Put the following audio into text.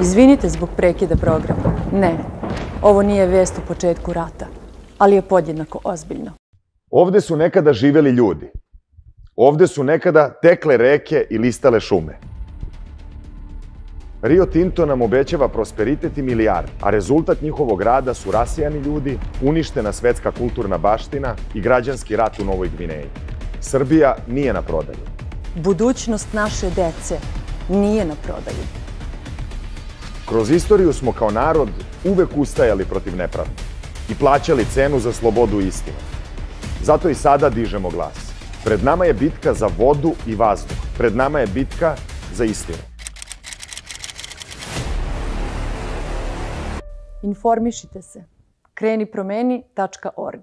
Izvinite zbog prekida programa. Ne, ovo nije vest o početku rata, ali je podjednako ozbiljno. Ovde su nekada živeli ljudi. Ovde su nekada tekle reke i listale šume. Rio Tinto nam obećava prosperitet i milijard, a rezultat njihovog rada su rasijani ljudi, uništena svetska kulturna baština i građanski rat u Novoj Gvineji. Srbija nije na prodaju. Budućnost naše dece nije na prodaju. Kroz istoriju smo kao narod uvek ustajali protiv nepravde i plaćali cenu za slobodu i istinu. Zato i sada dižemo glas. Pred nama je bitka za vodu i vazduh. Pred nama je bitka za istinu. Informišite se. krenipromeni.org